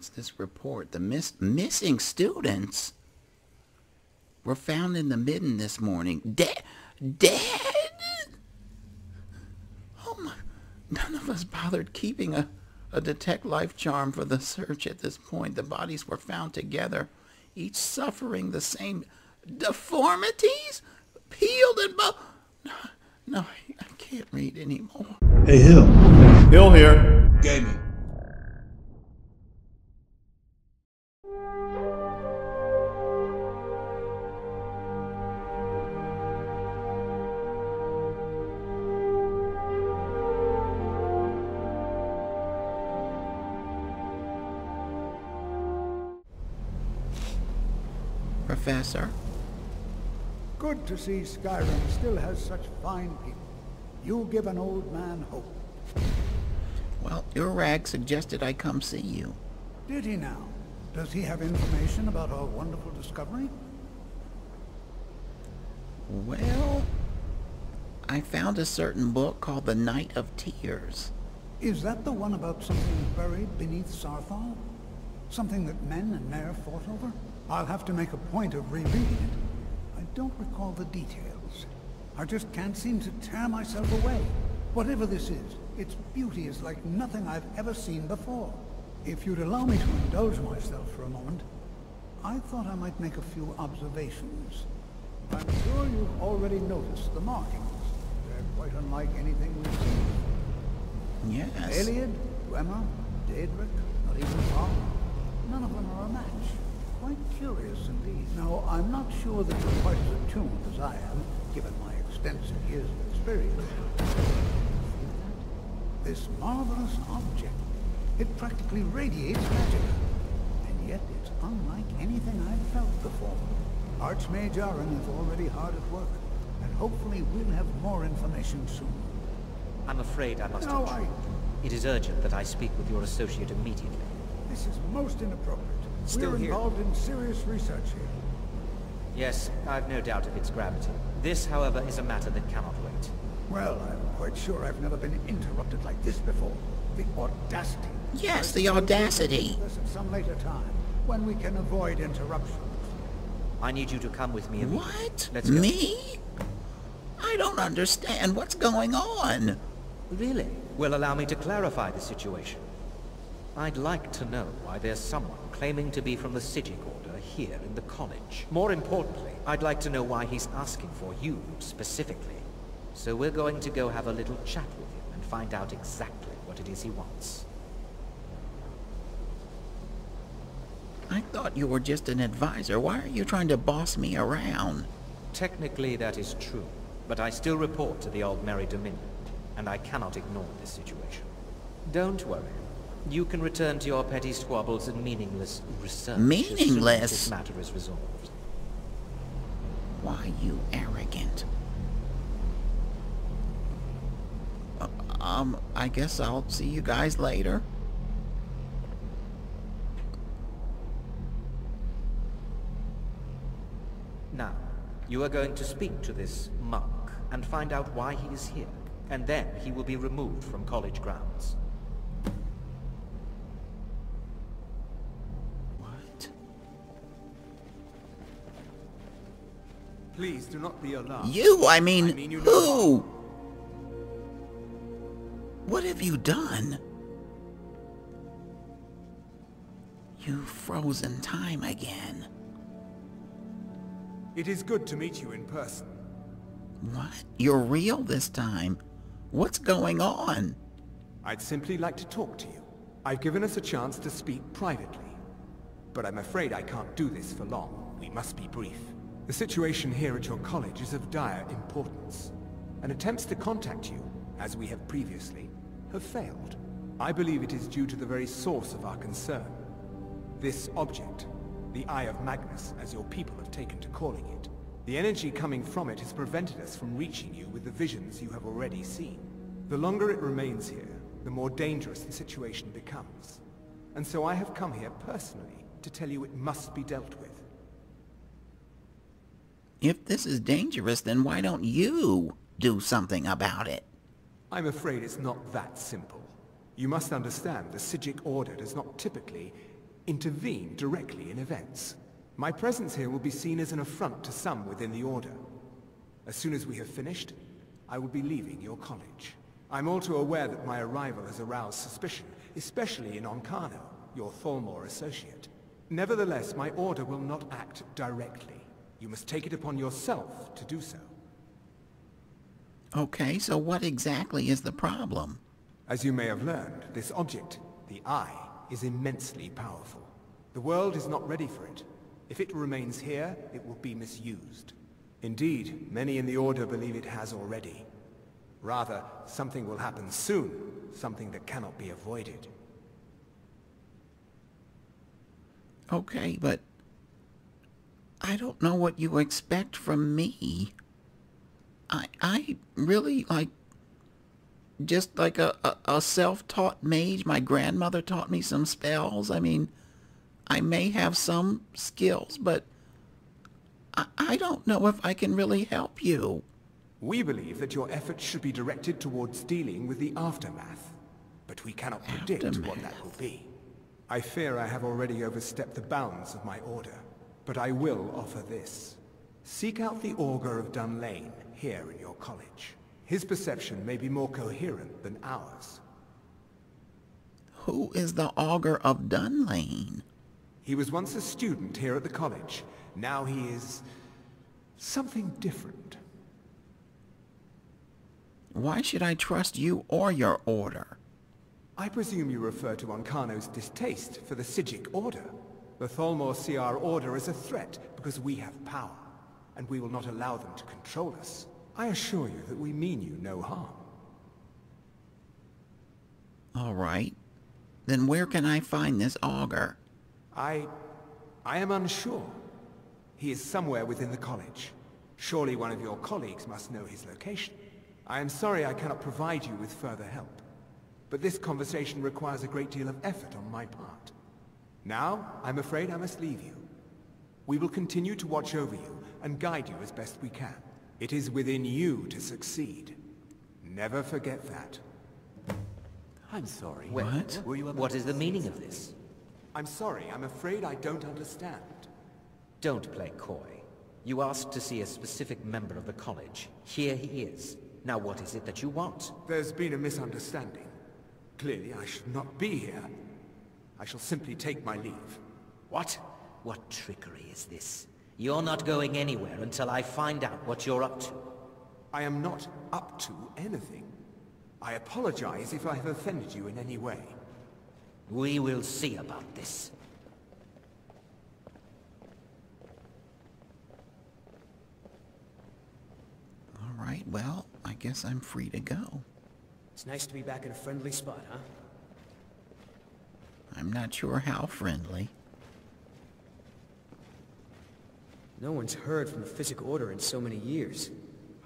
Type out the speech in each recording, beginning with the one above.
What's this report? The miss missing students were found in the midden this morning. Dead? Dead? Oh my. None of us bothered keeping a, a detect life charm for the search at this point. The bodies were found together, each suffering the same deformities? Peeled and bo- No, no, I can't read anymore. Hey, Hill. Hill here. Gaming. Professor? Good to see Skyrim still has such fine people. You give an old man hope. Well, Urag suggested I come see you. Did he now? Does he have information about our wonderful discovery? Well, I found a certain book called The Night of Tears. Is that the one about something buried beneath Saarthal? Something that men and mer fought over? I'll have to make a point of rereading it. I don't recall the details. I just can't seem to tear myself away. Whatever this is, its beauty is like nothing I've ever seen before. If you'd allow me to indulge myself for a moment, I thought I might make a few observations. I'm sure you've already noticed the markings. They're quite unlike anything we've seen. Yes. Ayleid, Dwemer, Daedric, not even Tom. None of them are a match. Quite curious indeed. Now, I'm not sure that you're quite as attuned as I am, given my extensive years of experience. This marvelous object, it practically radiates magic. And yet it's unlike anything I've felt before. Archmage Aren is already hard at work, and hopefully we'll have more information soon. I'm afraid I must No. I- It is urgent that I speak with your associate immediately. This is most inappropriate. Still We're here. involved in serious research here. Yes, I've no doubt of its gravity. This, however, is a matter that cannot wait. Well, I'm quite sure I've never been interrupted like this before. The audacity. Yes, the audacity. This at some later time, when we can avoid interruptions. I need you to come with me. What? Let's go. Me? I don't understand what's going on. Really? Well, allow me to clarify the situation. I'd like to know why there's someone claiming to be from the Psijic Order here in the college. More importantly, I'd like to know why he's asking for you specifically. So we're going to go have a little chat with him and find out exactly what it is he wants. I thought you were just an advisor. Why are you trying to boss me around? Technically, that is true, but I still report to the Aldmeri Dominion, and I cannot ignore this situation. Don't worry. You can return to your petty squabbles and meaningless research soon as Meaningless? this matter is resolved. Why, you arrogant. Uh, um, I guess I'll see you guys later. Now, you are going to speak to this monk and find out why he is here, and then he will be removed from college grounds. Please do not be alarmed. You, I mean, I mean you who? What have you done? You've frozen time again. It is good to meet you in person. What? You're real this time. What's going on? I'd simply like to talk to you. I've given us a chance to speak privately. But I'm afraid I can't do this for long. We must be brief. The situation here at your college is of dire importance. And attempts to contact you, as we have previously, have failed. I believe it is due to the very source of our concern. This object, the Eye of Magnus, as your people have taken to calling it. The energy coming from it has prevented us from reaching you with the visions you have already seen. The longer it remains here, the more dangerous the situation becomes. And so I have come here personally to tell you it must be dealt with. If this is dangerous, then why don't you do something about it? I'm afraid it's not that simple. You must understand the Psijic Order does not typically intervene directly in events. My presence here will be seen as an affront to some within the Order. As soon as we have finished, I will be leaving your college. I'm all too aware that my arrival has aroused suspicion, especially in Ancano, your Thalmor associate. Nevertheless, my order will not act directly. You must take it upon yourself to do so. Okay, so what exactly is the problem? As you may have learned, this object, the Eye, is immensely powerful. The world is not ready for it. If it remains here, it will be misused. Indeed, many in the Order believe it has already. Rather, something will happen soon, something that cannot be avoided. Okay, but I don't know what you expect from me. I I really like just like a, a, a self-taught mage. My grandmother taught me some spells. I mean, I may have some skills, but I, I don't know if I can really help you. We believe that your efforts should be directed towards dealing with the aftermath, but we cannot predict aftermath. what that will be. I fear I have already overstepped the bounds of my order, but I will offer this. Seek out the Augur of Dunlain here in your college. His perception may be more coherent than ours. Who is the Augur of Dunlain? He was once a student here at the college. Now he is... something different. Why should I trust you or your order? I presume you refer to Ancano's distaste for the Psijic Order. The Thalmor see our order as a threat because we have power, and we will not allow them to control us. I assure you that we mean you no harm. All right. Then where can I find this augur? I... I am unsure. He is somewhere within the college. Surely one of your colleagues must know his location. I am sorry I cannot provide you with further help. But this conversation requires a great deal of effort on my part. Now, I'm afraid I must leave you. We will continue to watch over you and guide you as best we can. It is within you to succeed. Never forget that. I'm sorry. What? Were you what is the meaning of this? I'm sorry. I'm afraid I don't understand. Don't play coy. You asked to see a specific member of the college. Here he is. Now what is it that you want? There's been a misunderstanding. Clearly I should not be here. I shall simply take my leave. What? What trickery is this? You're not going anywhere until I find out what you're up to. I am not up to anything. I apologize if I have offended you in any way. We will see about this. All right, well, I guess I'm free to go. It's nice to be back in a friendly spot, huh? I'm not sure how friendly. No one's heard from the Psijic Order in so many years.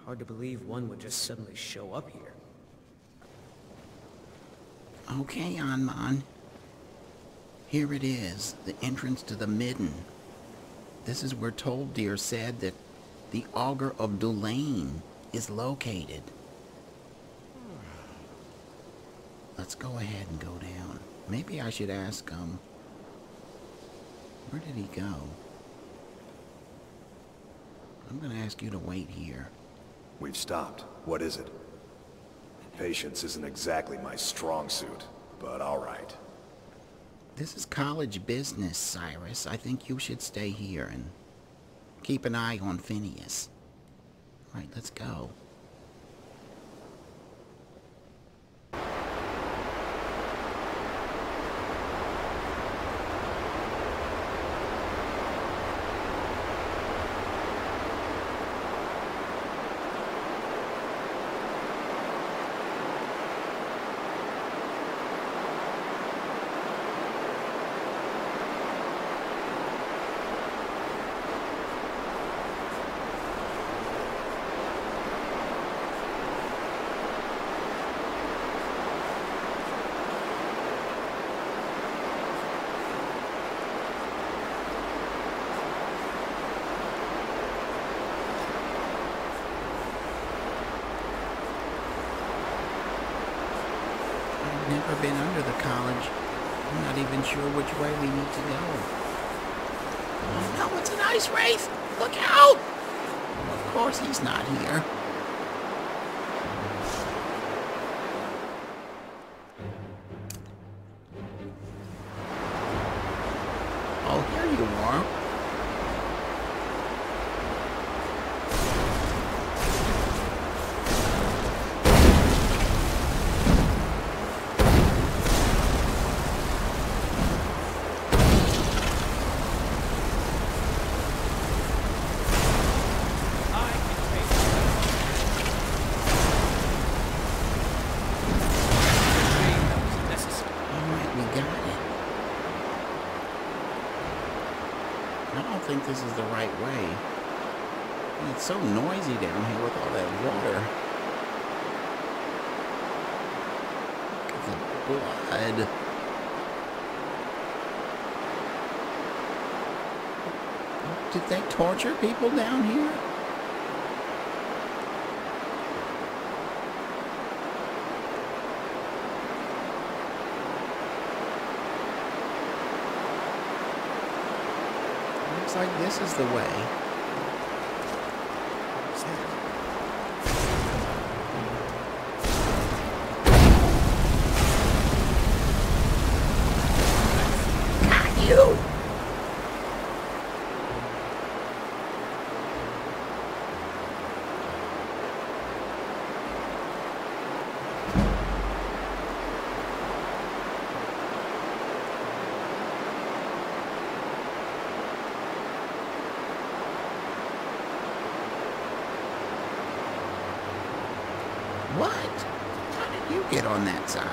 Hard to believe one would just suddenly show up here. Okay, Onmund. Here it is, the entrance to the Midden. This is where Tolfdir said that the Augur of Dulane is located. Let's go ahead and go down. Maybe I should ask, um... Where did he go? I'm gonna ask you to wait here. We've stopped. What is it? Patience isn't exactly my strong suit, but alright. This is college business, Cyrus. I think you should stay here and keep an eye on Phineas. Right, let's go. College. I'm not even sure which way we need to go. Oh no, it's an ice wraith! Look out! Of course he's not here. Think this is the right way. It's so noisy down here with all that water. Look at the blood. Did they torture people down here? Looks like this is the way. Got you! What? How did you get on that side?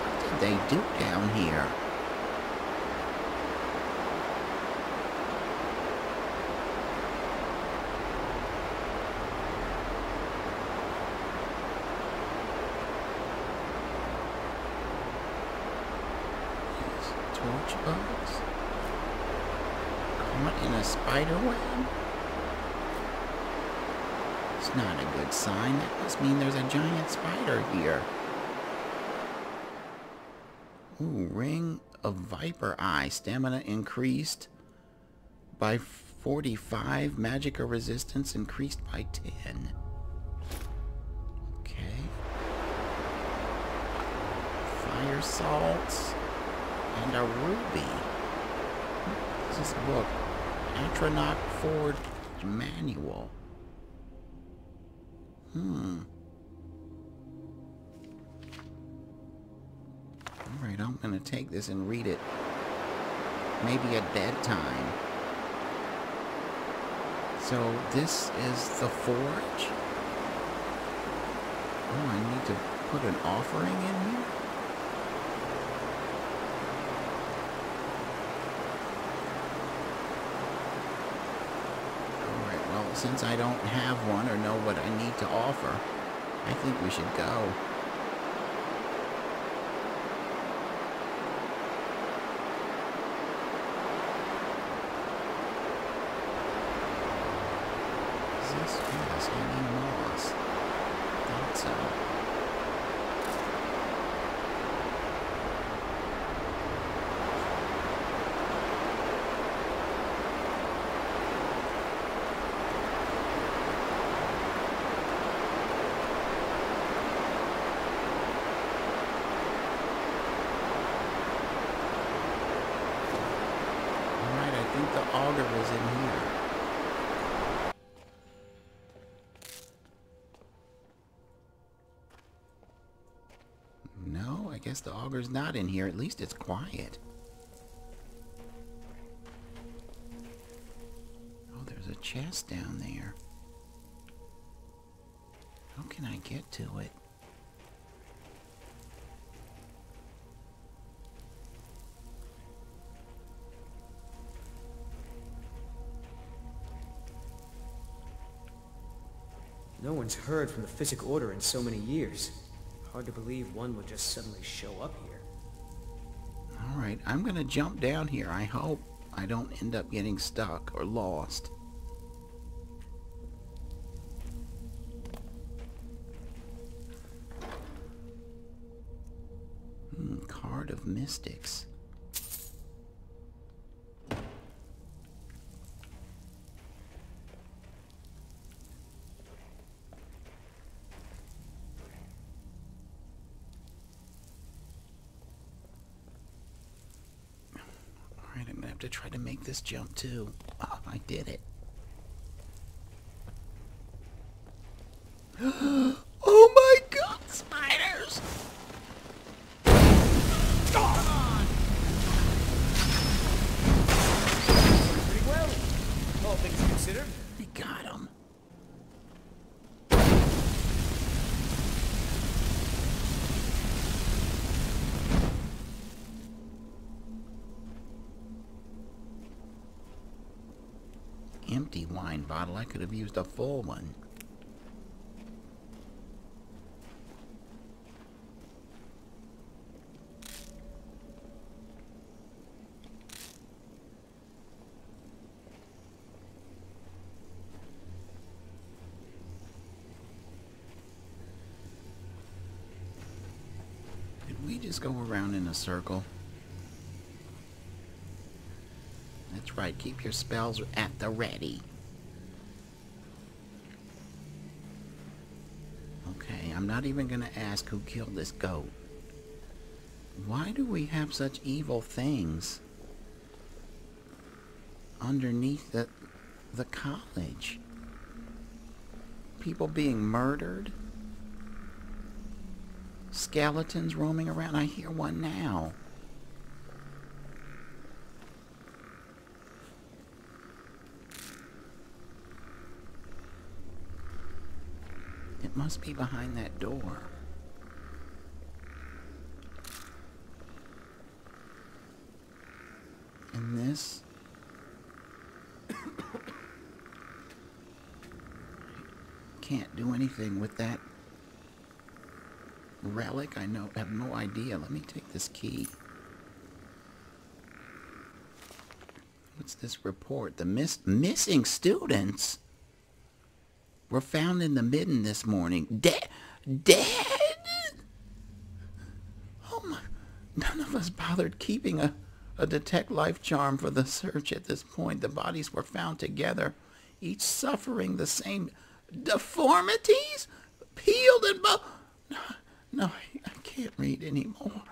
What did they do down here? Torch bugs? Caught in a spider web? It's not a good sign. That must mean there's a giant spider here. Ooh, ring of viper eye. Stamina increased by 45. Magicka resistance increased by 10. Okay. Fire salts and a ruby. What's this book? Atronach Forge Manual. Hmm. Alright, I'm gonna take this and read it. Maybe at bedtime. So this is the forge? Oh, I need to put an offering in here? Alright, well, since I don't have one or know what I need to offer, I think we should go. Is this? Yes, hanging moss. Thought so. Alright, I think the augur was in here. No, I guess the augur's not in here. At least it's quiet. Oh, there's a chest down there. How can I get to it? No one's heard from the Psijic Order in so many years. Hard to believe one would just suddenly show up here. Alright, I'm gonna jump down here. I hope I don't end up getting stuck or lost. Hmm, Card of Mystics. To try to make this jump too. Oh, I did it. Bottle. I could have used a full one. Did we just go around in a circle? That's right, keep your spells at the ready. Okay, I'm not even gonna ask who killed this goat. Why do we have such evil things underneath the, the college? People being murdered? Skeletons roaming around? I hear one now. Must be behind that door. And this? Can't do anything with that relic. I know have no idea. Let me take this key. What's this report? The miss missing students were found in the midden this morning. Dead? Dead? Oh my. None of us bothered keeping a, a detect life charm for the search at this point. The bodies were found together, each suffering the same deformities, peeled and bo- No, no I, I can't read anymore.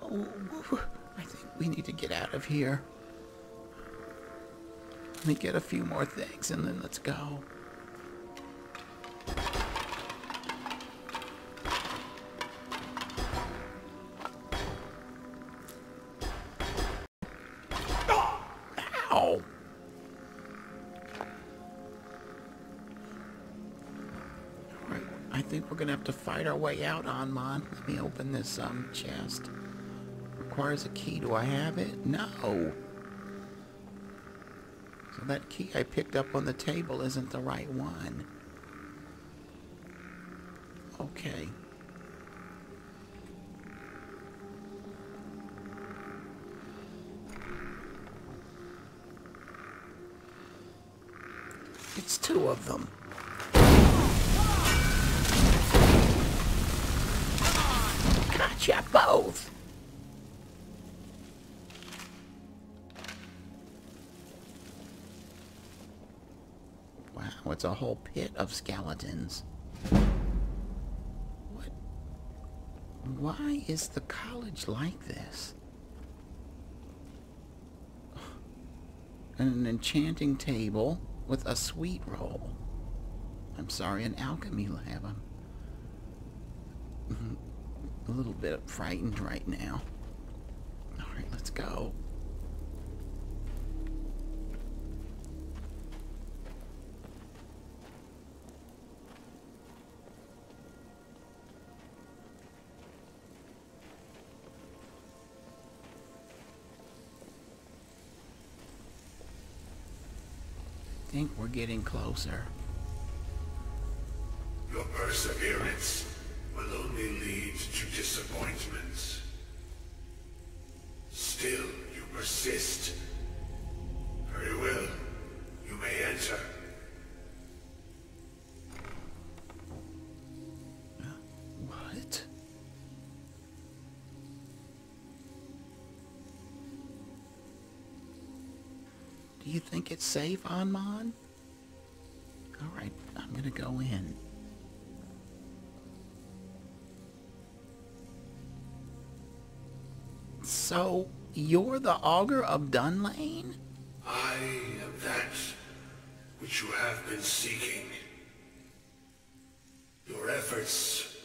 Oh, I think we need to get out of here. Let me get a few more things and then let's go. We're gonna have to fight our way out, Onmund. Let me open this um chest. Requires a key. Do I have it? No. So that key I picked up on the table isn't the right one. Okay. It's two of them. Gotcha both. Wow, it's a whole pit of skeletons. Why is the college like this? An enchanting table with a sweet roll. I'm sorry, an alchemy lab. I'm a little bit frightened right now. Alright, let's go. Think we're getting closer. Your perseverance will only lead to disappointments. Think it's safe, Onmund? Alright, I'm gonna go in. So, you're the Augur of Dunlain? I am that which you have been seeking. Your efforts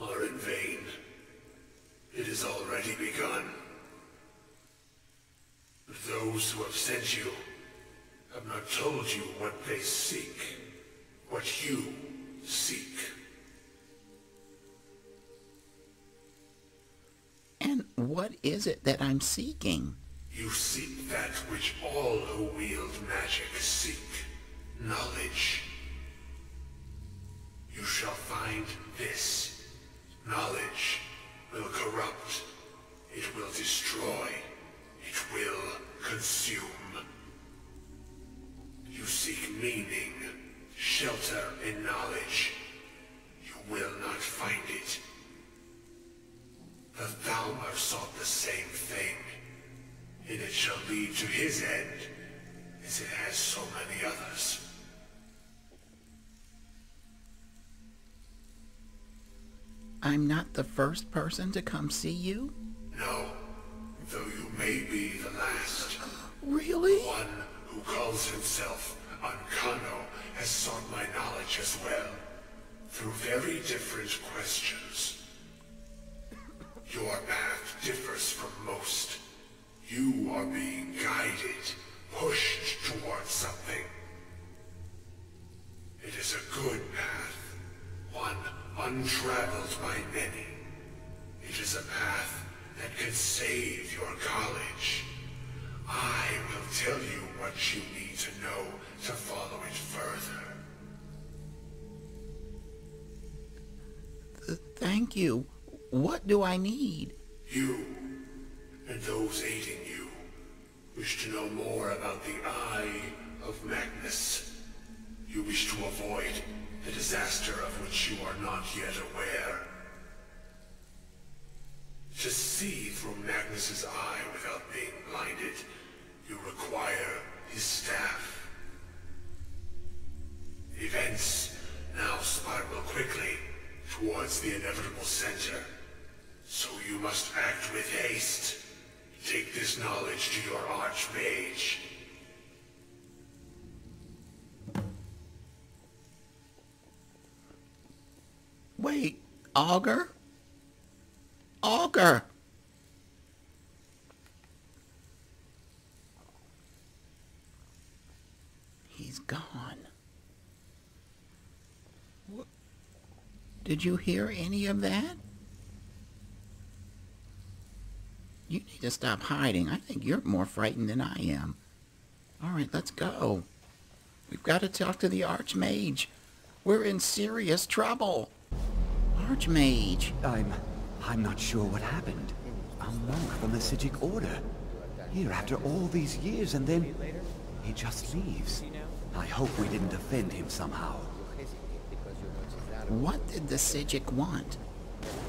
are in vain. It has already begun. Those who have sent you have not told you what they seek, what you seek. And what is it that I'm seeking? You seek that which all who wield magic seek. Knowledge. You shall find this. Knowledge will corrupt. It will destroy. It will consume. You seek meaning, shelter in knowledge. You will not find it. The Thalmor sought the same thing, and it shall lead to his end, as it has so many others. I'm not the first person to come see you? No, though you may be the last. Really? One calls himself Ancano has sought my knowledge as well, through very different questions. Your path differs from most. You are being guided, pushed towards something. It is a good path, one untraveled by many. It is a path that can save your college. I will tell you what you need to know to follow it further. Th- thank you. What do I need? You and those aiding you wish to know more about the Eye of Magnus. You wish to avoid the disaster of which you are not yet aware. To see through Magnus's eye without being blinded, you require his staff. Events now spiral quickly towards the inevitable center. So you must act with haste. Take this knowledge to your archmage. Wait, Augur? Augur! He's gone. What? Did you hear any of that? You need to stop hiding. I think you're more frightened than I am. All right, let's go. We've got to talk to the Archmage. We're in serious trouble. Archmage. I'm... I'm not sure what happened. A monk from the Psijic Order. Here after all these years and then... He just leaves. I hope we didn't offend him somehow. What did the Psijic want?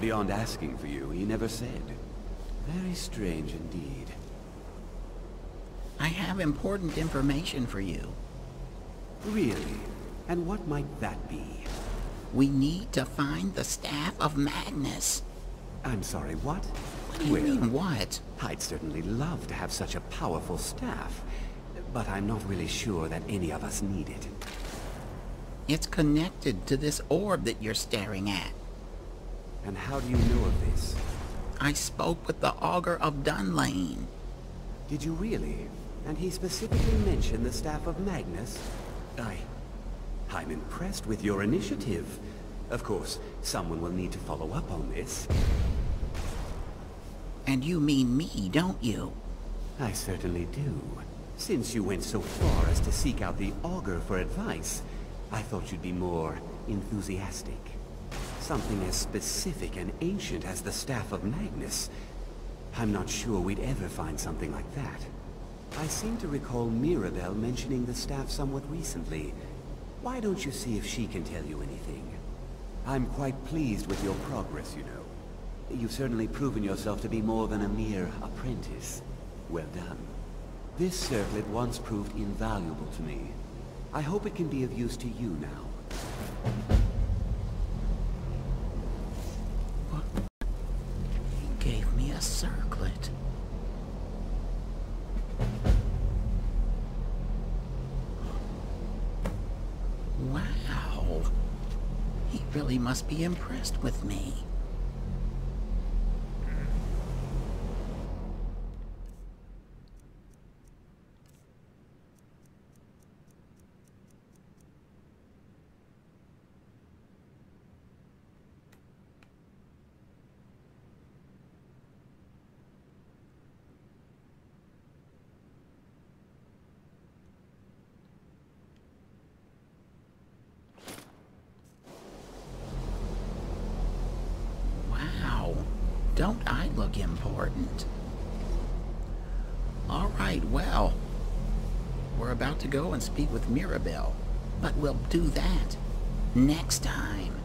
Beyond asking for you, he never said. Very strange indeed. I have important information for you. Really? And what might that be? We need to find the Staff of Magnus. I'm sorry, what? What do you mean, what? I'd certainly love to have such a powerful staff, but I'm not really sure that any of us need it. It's connected to this orb that you're staring at. And how do you know of this? I spoke with the Augur of Dunlain. Did you really? And he specifically mentioned the staff of Magnus? I... I'm impressed with your initiative. Of course, someone will need to follow up on this. And you mean me, don't you? I certainly do. Since you went so far as to seek out the Augur for advice, I thought you'd be more enthusiastic. Something as specific and ancient as the Staff of Magnus. I'm not sure we'd ever find something like that. I seem to recall Mirabelle mentioning the staff somewhat recently. Why don't you see if she can tell you anything? I'm quite pleased with your progress, you know. You've certainly proven yourself to be more than a mere apprentice. Well done. This circlet once proved invaluable to me. I hope it can be of use to you now. He gave me a circlet. He must be impressed with me. Wow. Don't I look important? All right, well. We're about to go and speak with Mirabelle. But we'll do that next time.